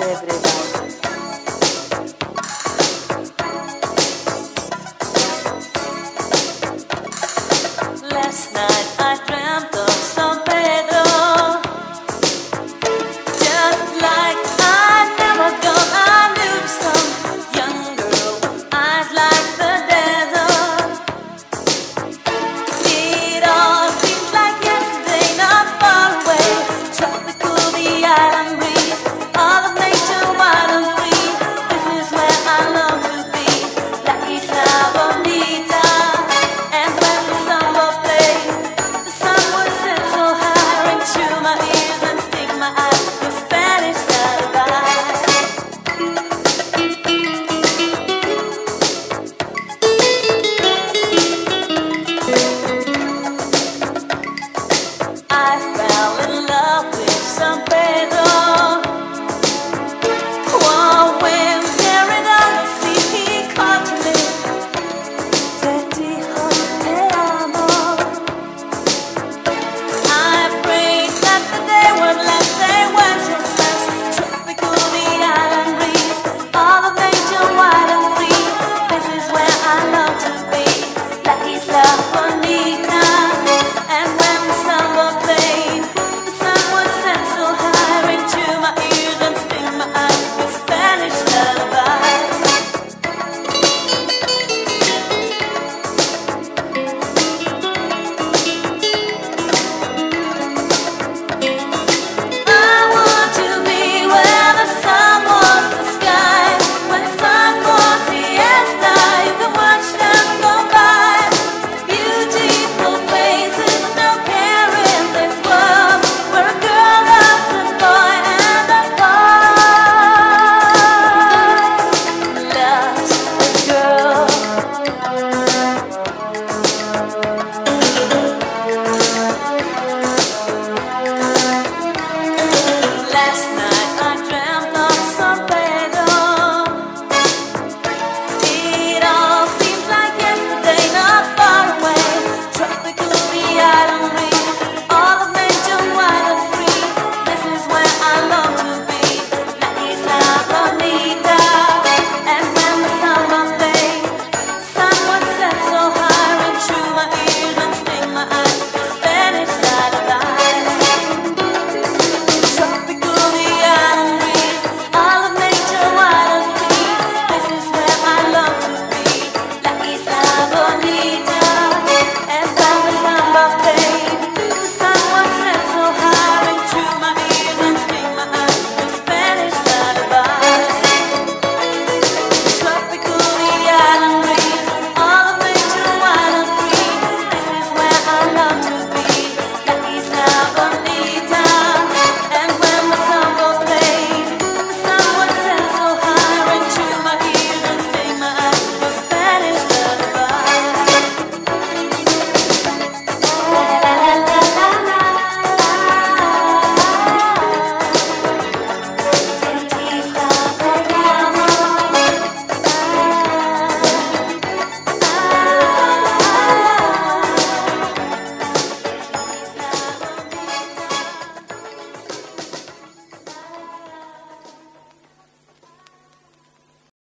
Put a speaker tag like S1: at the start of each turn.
S1: Everybody.